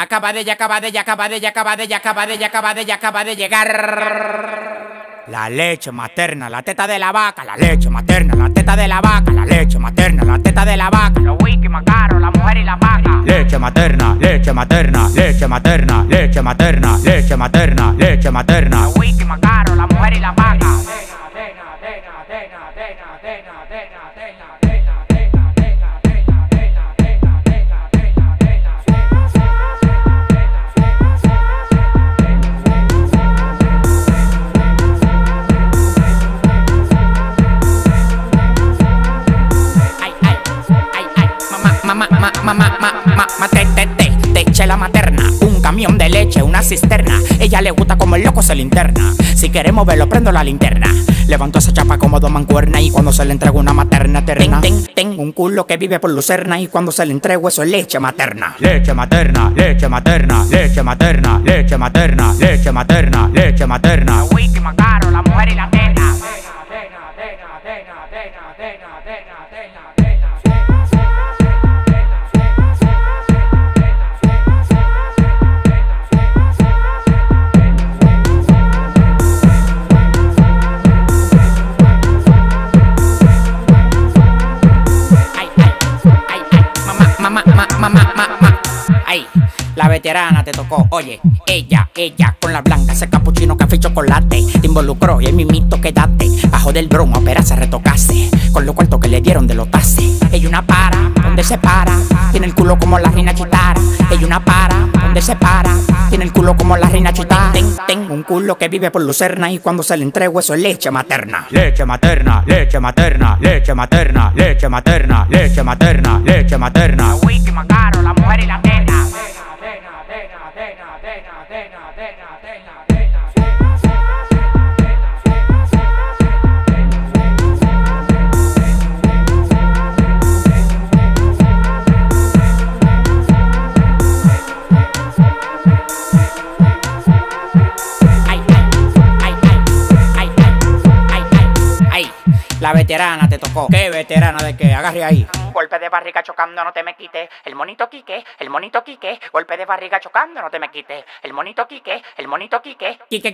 Acaba de, ya acaba de, ya acaba de, ya acaba de, ya acaba de, acaba de, acaba de llegar. La leche materna, la teta de la vaca, la leche materna, la teta de la vaca, la leche materna, la teta de la vaca, los wiki macaro, la mujer y la vaca. Leche materna, leche materna, leche materna, leche materna, leche materna, leche materna. Los wiki macaro, la mujer y la vaca. materna. Un camión de leche, una cisterna. Ella le gusta como el loco se linterna. Si queremos verlo, prendo la linterna. Levanto esa chapa como dos mancuernas y cuando se le entrego una materna eterna. Ten, ten, tengo un culo que vive por lucerna y cuando se le entrego eso es. Leche materna, leche materna, leche materna, leche materna, leche materna, leche materna. Leche materna. ma. Ay, la veterana te tocó, oye, ella, ella, con la blanca, ese capuchino, café y chocolate, te involucró y el mimito quédate, bajo del broma, opera se retocase, con los cuartos que le dieron de los ella una para, donde se para, tiene el culo como la reina chitara, ella una para, donde se para, tiene el culo como la reina chita. Tengo un culo que vive por lucerna y cuando se le entrego eso es leche materna. Leche materna, leche materna, leche materna, leche materna, leche materna, leche materna. La veterana te tocó. ¿Qué veterana de qué? Agarre ahí. Golpe de barriga chocando, no te me quites. El monito Quique, el monito Quique. Golpe de barriga chocando, no te me quites. El monito Quique, el monito Quique. Quique